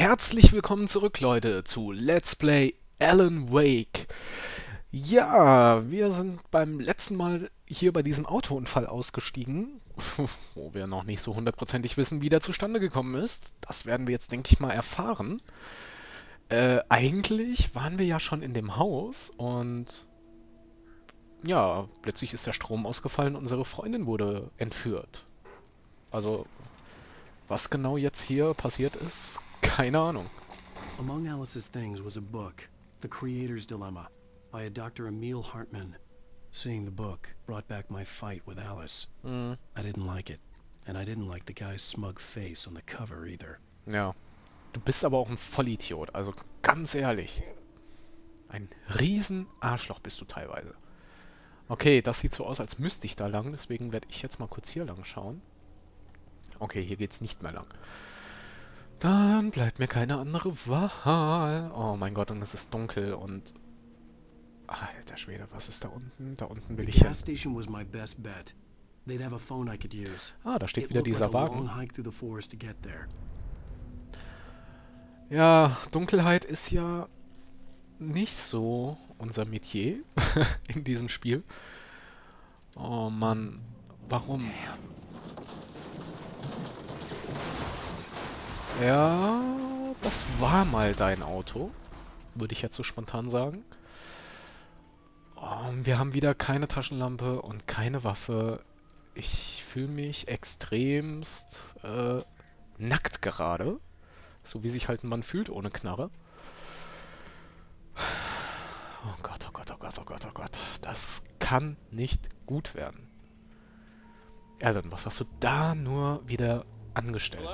Herzlich willkommen zurück, Leute, zu Let's Play Alan Wake. Ja, wir sind beim letzten Mal hier bei diesem Autounfall ausgestiegen, wo wir noch nicht so hundertprozentig wissen, wie der zustande gekommen ist. Das werden wir jetzt, denke ich mal, erfahren. Äh, eigentlich waren wir ja schon in dem Haus und ja, plötzlich ist der Strom ausgefallen unsere Freundin wurde entführt. Also, was genau jetzt hier passiert ist, keine Ahnung. Among Alice's things was a book, The Creator's Dilemma, by a Dr. Emil Hartman. Seeing the book brought back my fight with Alice. Mhm. I didn't like it, and I didn't like the guy's smug face on the cover either. Ja. Du bist aber auch ein Vollidiot, also ganz ehrlich. Ein riesen Arschloch bist du teilweise. Okay, das sieht so aus, als müsste ich da lang, deswegen werde ich jetzt mal kurz hier lang schauen. Okay, hier geht's nicht mehr lang. Dann bleibt mir keine andere Wahl. Oh mein Gott, und es ist dunkel und... Alter Schwede, was ist da unten? Da unten will ich hin. Ah, da steht wieder dieser Wagen. Ja, Dunkelheit ist ja nicht so unser Metier in diesem Spiel. Oh Mann, warum? Ja, das war mal dein Auto, würde ich jetzt so spontan sagen. Oh, wir haben wieder keine Taschenlampe und keine Waffe. Ich fühle mich extremst äh, nackt gerade. So wie sich halt ein Mann fühlt ohne Knarre. Oh Gott, oh Gott, oh Gott, oh Gott, oh Gott. Das kann nicht gut werden. Alan, was hast du da nur wieder angestellt?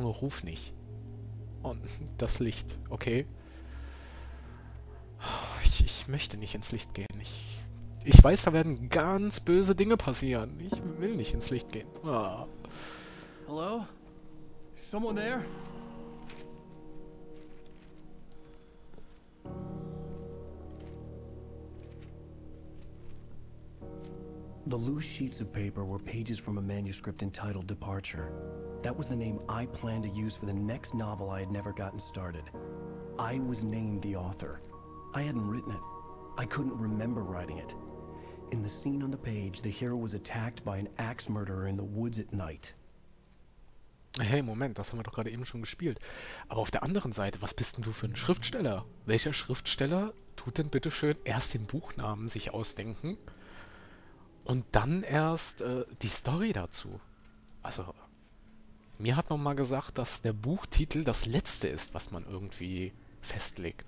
Junge, ruf nicht. Und das Licht, okay? Ich, ich möchte nicht ins Licht gehen. Ich, ich weiß, da werden ganz böse Dinge passieren. Ich will nicht ins Licht gehen. Ah. Hello? Is someone there? The loose sheets of paper were pages from a manuscript entitled Departure. That was the name I planned to use for the next novel I had never gotten started. I was named the author. I hadn't written it. I couldn't remember writing it. In the scene on the page, the hero was attacked by an axe murderer in the woods at night. Hey, Moment, das haben wir doch gerade eben schon gespielt. Aber auf der anderen Seite, was bist denn du für ein Schriftsteller? Welcher Schriftsteller tut denn bitte schön erst den Buchnamen sich ausdenken und dann erst äh, die Story dazu? Also, mir hat man mal gesagt, dass der Buchtitel das letzte ist, was man irgendwie festlegt.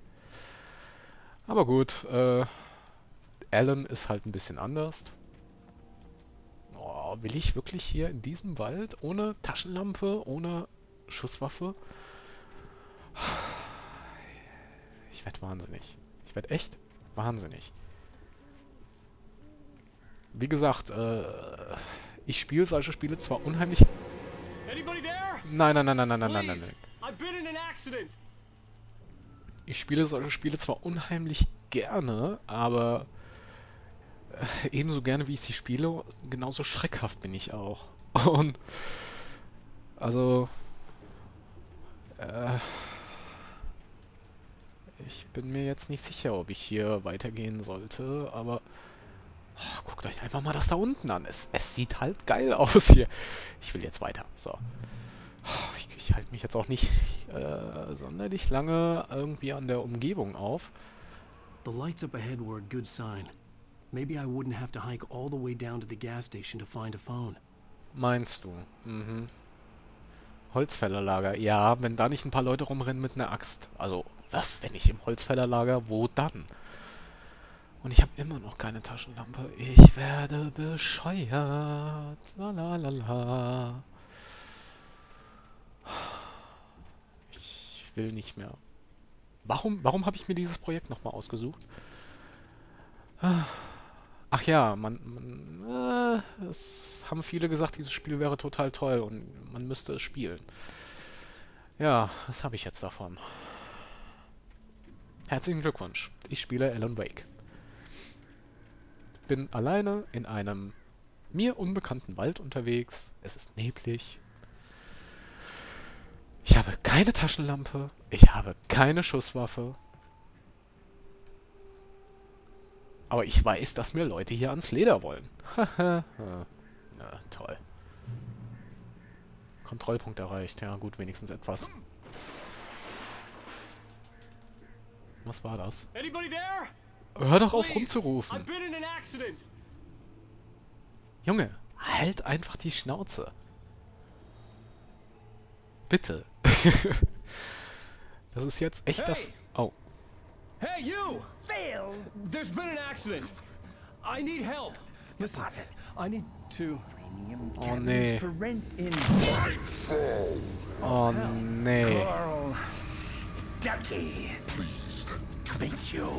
Aber gut, äh, Alan ist halt ein bisschen anders. Oh, will ich wirklich hier in diesem Wald ohne Taschenlampe, ohne Schusswaffe? Ich werde wahnsinnig. Ich werde echt wahnsinnig. Wie gesagt, äh, ich spiele solche Spiele zwar unheimlich... Nein, nein, nein, nein, nein, nein, nein, nein. Nein. Ich spiele solche Spiele zwar unheimlich gerne, aber äh, ebenso gerne wie ich sie spiele, genauso schreckhaft bin ich auch. Und also äh, ich bin mir jetzt nicht sicher, ob ich hier weitergehen sollte, aber oh, guckt euch einfach mal das da unten an. Es, es sieht halt geil aus hier. Ich will jetzt weiter. So. Ich, ich halte mich jetzt auch nicht äh, sonderlich lange irgendwie an der Umgebung auf. The lights up ahead were a good sign. Maybe I wouldn't have to hike all the way down to the gas station to find a phone. Meinst du? Mhm. Holzfällerlager. Ja, wenn da nicht ein paar Leute rumrennen mit einer Axt. Also, wenn ich im Holzfällerlager, wo dann? Und ich habe immer noch keine Taschenlampe. Ich werde bescheuert. La la la la. Ich will nicht mehr. Warum, warum habe ich mir dieses Projekt nochmal ausgesucht? Ach ja, man, man äh, es haben viele gesagt, dieses Spiel wäre total toll und man müsste es spielen. Ja, was habe ich jetzt davon? Herzlichen Glückwunsch. Ich spiele Alan Wake. Bin alleine in einem mir unbekannten Wald unterwegs. Es ist neblig. Ich habe keine Taschenlampe. Ich habe keine Schusswaffe. Aber ich weiß, dass mir Leute hier ans Leder wollen. ja, toll. Kontrollpunkt erreicht. Ja, gut, wenigstens etwas. Was war das? Anybody there? Hör doch auf rumzurufen. Junge, halt einfach die Schnauze. Bitte. das ist jetzt echt das... Oh. Hey, you! Phil! There's been an accident. I need help. Listen, I need to. Oh nee. Oh nee. Coral Stucky. Pleased to meet you.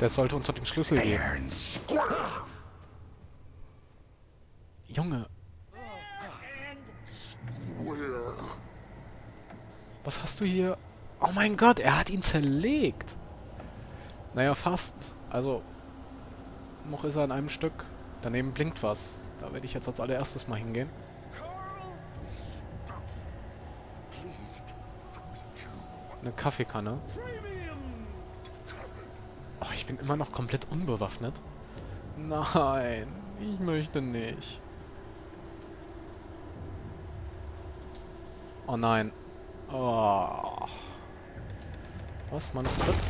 Der sollte uns doch den Schlüssel geben. Junge. Was hast du hier? Oh mein Gott, er hat ihn zerlegt. Naja, fast. Also, noch ist er an einem Stück. Daneben blinkt was. Da werde ich jetzt als allererstes mal hingehen. Eine Kaffeekanne. Oh, ich bin immer noch komplett unbewaffnet. Nein, ich möchte nicht. Oh nein. Oh. Was? Manuskript?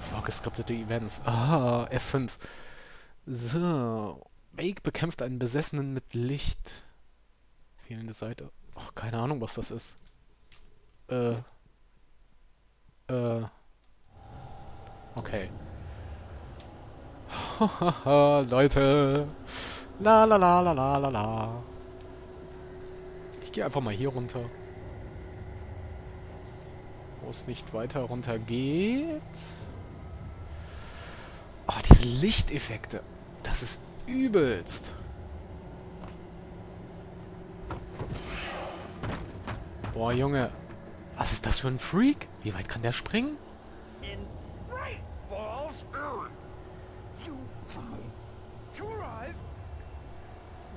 Vorgeskriptete Events. Ah, F5. So. Wake bekämpft einen Besessenen mit Licht. Fehlende Seite. Keine Ahnung, was das ist. Äh. Äh. Okay. Leute. La la la la la la la. Ich gehe einfach mal hier runter. Wo es nicht weiter runter geht. Oh, diese Lichteffekte. Das ist übelst. Boah, Junge. Was ist das für ein Freak? Wie weit kann der springen? To arrive.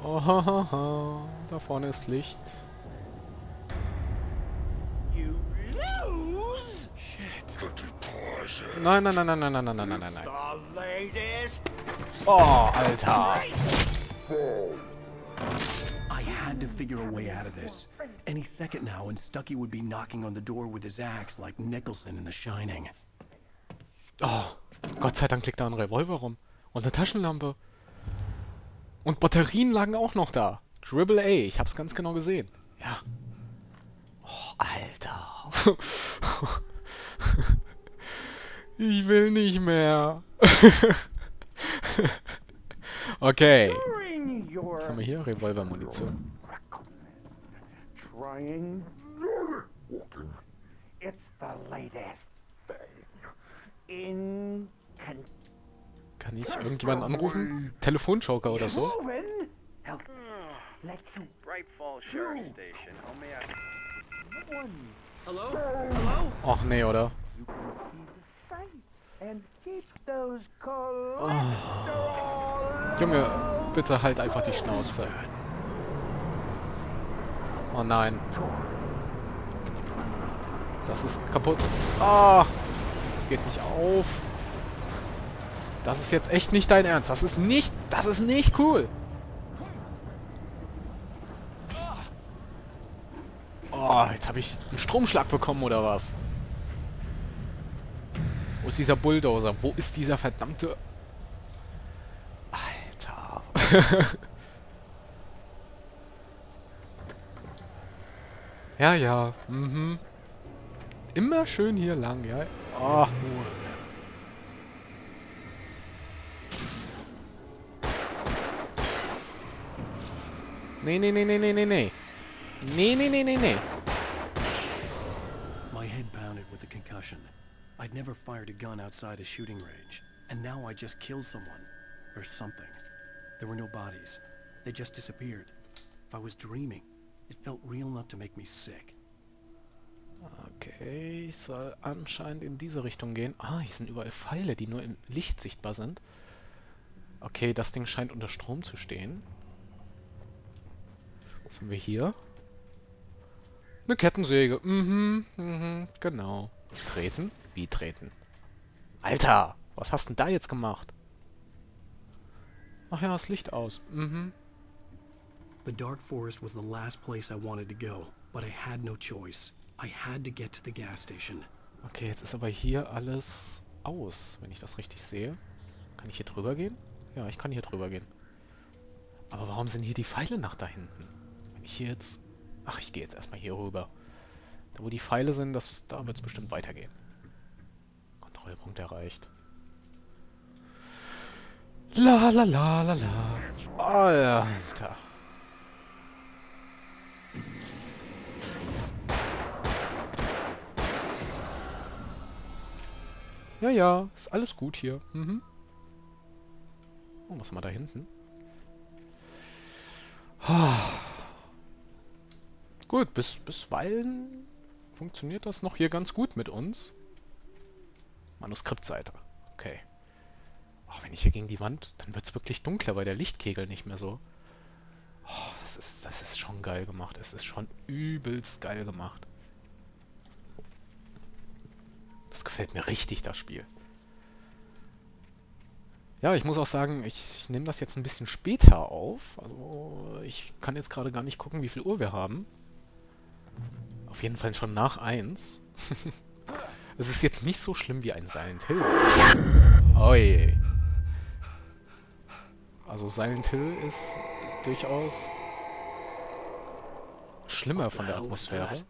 Oh, da vorne ist Licht. You lose. Shit. Nein, nein, nein, nein, nein, nein, nein, nein, nein, nein. Oh, Alter. To figure a way out of this. Any second now, and Stucky would be knocking on the door with his axe like Nicholson in The Shining. Oh, Gott sei Dank liegt da ein Revolver rum. Und eine Taschenlampe. Und Batterien lagen auch noch da. Dribble A, ich hab's ganz genau gesehen. Ja. Oh, Alter. ich will nicht mehr. okay. Was haben wir hier? Revolvermunition trying. It's the latest thing in Kann ich irgendjemanden anrufen? Telefonjoker oder so? Och nee, oder? Oh. Junge, bitte halt einfach die Schnauze. Oh nein. Das ist kaputt. Ah! Das geht nicht auf. Das ist jetzt echt nicht dein Ernst. Das ist nicht... Das ist nicht cool. Oh, jetzt habe ich einen Stromschlag bekommen, oder was? Wo ist dieser Bulldozer? Wo ist dieser verdammte... Alter. ja, ja. Mhm. Immer schön hier lang, ja. Oh. Nee, nee, nee, nee, nee, nee, nee. Nee, nee, nee, nee, nee. My head pounded with the concussion. I'd never fired a gun outside a shooting range, and now I just killed someone. Or something. There were no bodies. They just disappeared. If I was dreaming, it felt real enough to make me sick. Okay, ich soll anscheinend in diese Richtung gehen. Ah, hier sind überall Pfeile, die nur im Licht sichtbar sind. Okay, das Ding scheint unter Strom zu stehen. Was haben wir hier? Eine Kettensäge. Mhm, mhm, genau. Treten? Wie treten? Alter, was hast denn da jetzt gemacht? Ach ja, das Licht aus. Mhm. The Dark Forest was the last place I wanted to go, but I had no choice. I had to get to the gas station. Okay, jetzt ist aber hier alles aus, wenn ich das richtig sehe. Kann ich hier drüber gehen? Ja, ich kann hier drüber gehen. Aber warum sind hier die Pfeile nach da hinten? Wenn ich hier jetzt... Ach, ich gehe jetzt erstmal hier rüber. Da, wo die Pfeile sind, das, da wird es bestimmt weitergehen. Kontrollpunkt erreicht. La la la la la. Alter. Ja, ja, ist alles gut hier. Mhm. Oh, was haben wir da hinten? Gut, bis, bisweilen funktioniert das noch hier ganz gut mit uns. Manuskriptseite. Okay. Oh, wenn ich hier gegen die Wand, dann wird es wirklich dunkler, weil der Lichtkegel nicht mehr so... Oh, das ist, das ist schon geil gemacht. Es ist schon übelst geil gemacht. Das gefällt mir richtig, das Spiel. Ja, ich muss auch sagen, ich nehme das jetzt ein bisschen später auf. Also ich kann jetzt gerade gar nicht gucken, wie viel Uhr wir haben. Auf jeden Fall schon nach 1. es ist jetzt nicht so schlimm wie ein Silent Hill. Je. Also Silent Hill ist durchaus schlimmer von der Atmosphäre.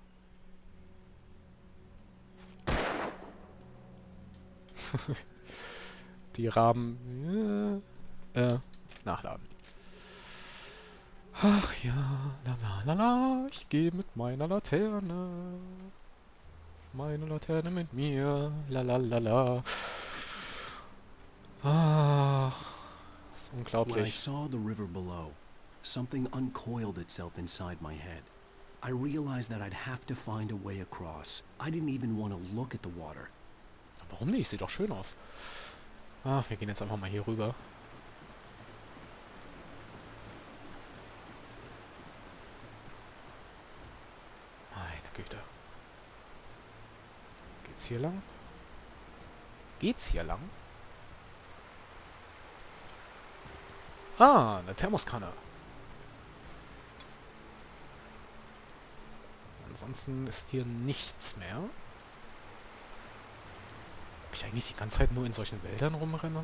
Die Rahmen äh, äh, nachladen. Ach ja, la la la la, ich gehe mit meiner Laterne. Meine Laterne mit mir, la la la la. Ach, ist When I saw the river below, something uncoiled itself inside my head. I realized that I'd have to find a way across. I didn't even want to look at the water. Warum nicht? Sieht doch schön aus. Ah, wir gehen jetzt einfach mal hier rüber. Meine Güte. Geht's hier lang? Geht's hier lang? Ah, eine Thermoskanne. Ansonsten ist hier nichts mehr. Ob ich eigentlich die ganze Zeit nur in solchen Wäldern rumrenne?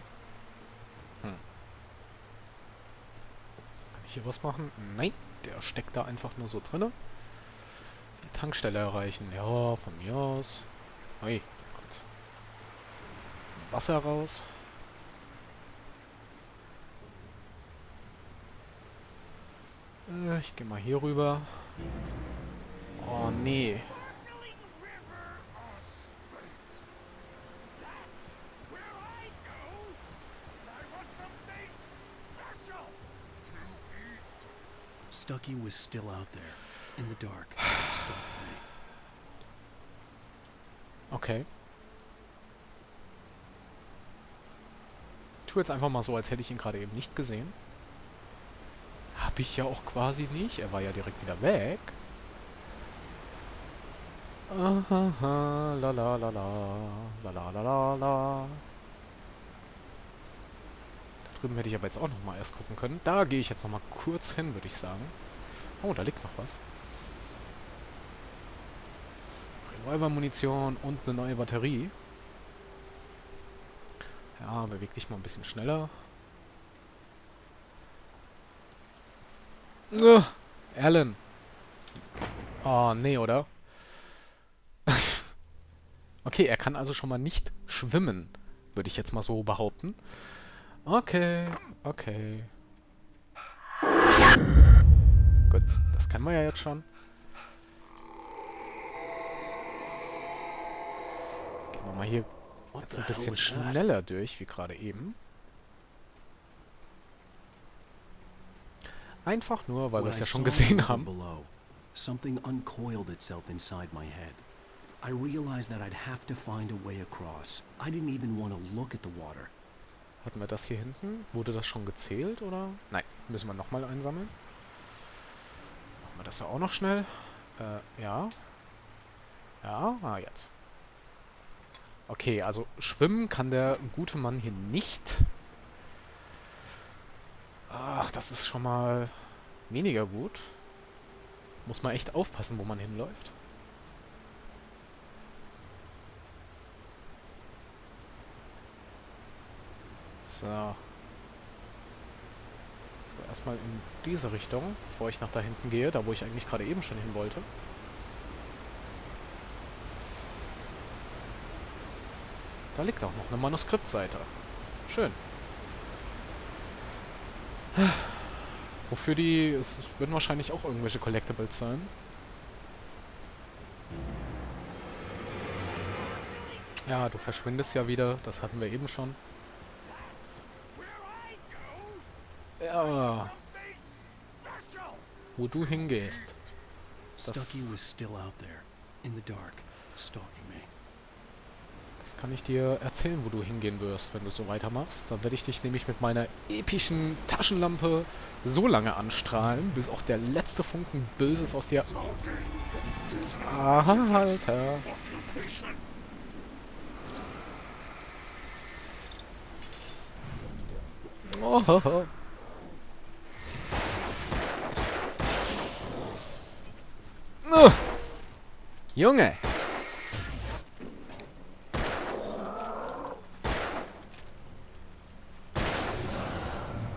Hm. Kann ich hier was machen? Nein, der steckt da einfach nur so drinne. Die Tankstelle erreichen. Ja, von mir aus. Gott. Wasser raus. Äh, ich gehe mal hier rüber. Oh, nee. Stucky was still out there, in the dark. Okay. Tu jetzt einfach mal so, als hätte ich ihn gerade eben nicht gesehen. Hab ich ja auch quasi nicht. Er war ja direkt wieder weg. Aha, la la la la, la la la la la. Drüben hätte ich aber jetzt auch noch mal erst gucken können. Da gehe ich jetzt noch mal kurz hin, würde ich sagen. Oh, da liegt noch was. Revolver-Munition und eine neue Batterie. Ja, beweg dich mal ein bisschen schneller. Uh, Alan. Oh, nee, oder? okay, er kann also schon mal nicht schwimmen, würde ich jetzt mal so behaupten. Okay, okay. Gut, das kennen wir ja jetzt schon. Gehen wir mal hier jetzt ein bisschen schneller durch, wie gerade eben. Einfach nur, weil wir es ja schon gesehen haben. Something uncoiled itself inside my head. I realized that I'd have to find a way across. I didn't even want to look at the water. Hatten wir das hier hinten? Wurde das schon gezählt, oder? Nein, müssen wir nochmal einsammeln. Machen wir das ja auch noch schnell. Äh, ja. Ja, ah, jetzt. Okay, also schwimmen kann der gute Mann hier nicht. Ach, das ist schon mal weniger gut. Muss man echt aufpassen, wo man hinläuft. So. Jetzt aber erstmal in diese Richtung, bevor ich nach da hinten gehe, da wo ich eigentlich gerade eben schon hin wollte. Da liegt auch noch eine Manuskriptseite. Schön. Wofür die... Es würden wahrscheinlich auch irgendwelche Collectibles sein. Ja, du verschwindest ja wieder. Das hatten wir eben schon. Ja. Wo du hingehst. Das, Stucky was still out there, in the dark, stalking me. das kann ich dir erzählen, wo du hingehen wirst, wenn du so weitermachst. Dann werde ich dich nämlich mit meiner epischen Taschenlampe so lange anstrahlen, bis auch der letzte Funken Böses aus dir... Aha, Alter. Oh. Uh. Junge!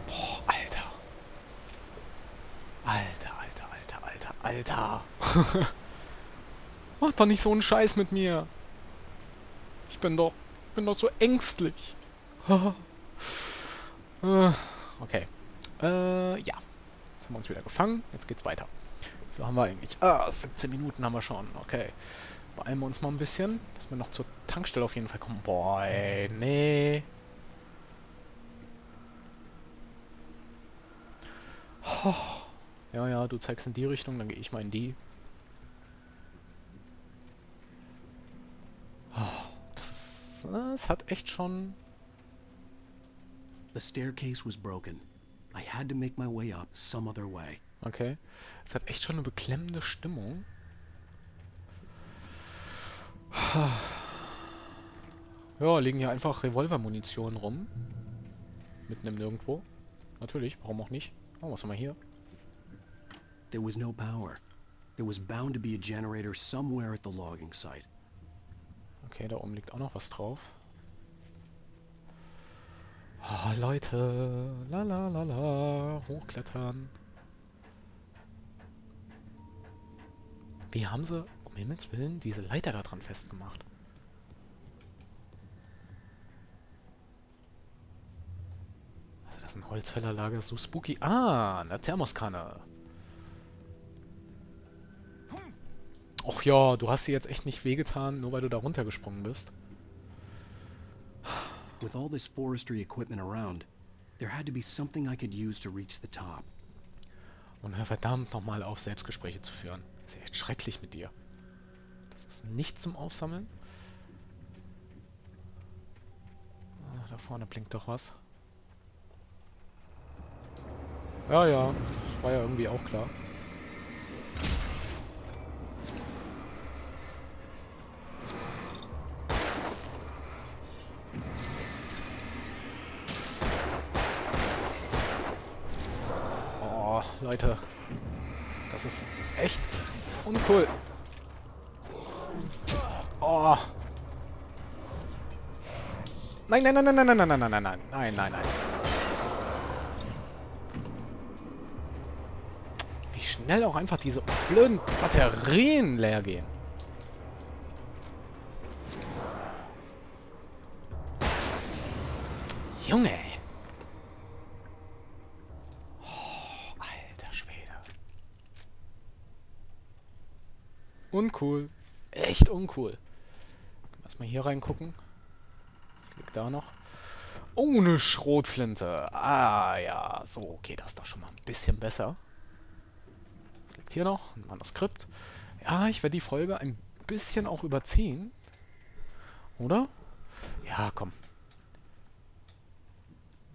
Boah, Alter. Alter, Alter, Alter, Alter, Alter. Mach doch nicht so einen Scheiß mit mir. Ich bin doch, bin doch so ängstlich. Äh, okay. Äh, ja. Jetzt haben wir uns wieder gefangen. Jetzt geht's weiter. So haben wir eigentlich. Ah, 17 Minuten haben wir schon. Okay. Beeilen wir uns mal ein bisschen, dass wir noch zur Tankstelle auf jeden Fall kommen. Boah, ey, nee. Oh. Ja, ja, du zeigst in die Richtung, dann gehe ich mal in die. Oh, das das hat echt schon The staircase was broken. I had to make my way up some other way. Okay. Es hat echt schon eine beklemmende Stimmung. Ja, liegen hier einfach Revolvermunition rum. Mitten im Nirgendwo. Natürlich, warum auch nicht? Oh, was haben wir hier? There was no power. There was bound to be a generator somewhere at the logging site. Okay, da oben liegt auch noch was drauf. Oh, Leute. La la la la. Hochklettern. Wie haben sie, um Himmels Willen, diese Leiter da dran festgemacht? Also das ist ein Holzfällerlager, so spooky. Ah, eine Thermoskanne. Och ja, du hast sie jetzt echt nicht wehgetan, nur weil du da runtergesprungen bist. With all this forestry equipment around, there had to be something I could use to reach the top. Und hör verdammt nochmal auf, Selbstgespräche zu führen. Das ist ja echt schrecklich mit dir. Das ist nicht zum Aufsammeln. Ah, da vorne blinkt doch was. Ja, ja. Das war ja irgendwie auch klar. Oh, Leute. Das ist echt uncool. Oh. Nein, nein, nein, nein, nein, nein, nein, nein, nein, nein, nein, nein, nein, nein. Wie schnell auch einfach diese blöden Batterien leer gehen. Junge. Oh, alter Schwede. Uncool. Echt uncool. Erstmal hier reingucken. Was liegt da noch? Oh, eine Schrotflinte. Ah, ja. So, okay, das ist doch schon mal ein bisschen besser. Was liegt hier noch? Ein Manuskript. Ja, ich werde die Folge ein bisschen auch überziehen. Oder? Ja, komm.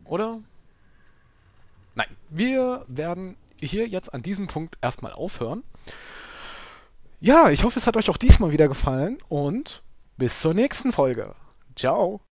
Oder? Nein, wir werden hier jetzt an diesem Punkt erstmal aufhören. Ja, ich hoffe, es hat euch auch diesmal wieder gefallen und bis zur nächsten Folge. Ciao.